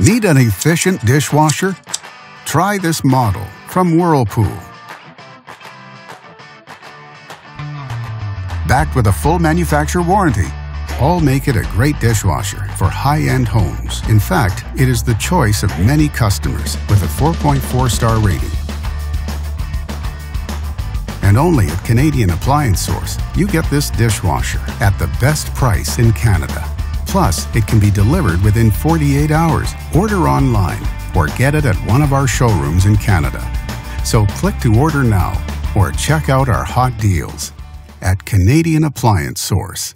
Need an efficient dishwasher? Try this model from Whirlpool. Backed with a full manufacturer warranty, all make it a great dishwasher for high-end homes. In fact, it is the choice of many customers with a 4.4 star rating. And only at Canadian Appliance Source, you get this dishwasher at the best price in Canada. Plus, it can be delivered within 48 hours. Order online or get it at one of our showrooms in Canada. So click to order now or check out our hot deals at Canadian Appliance Source.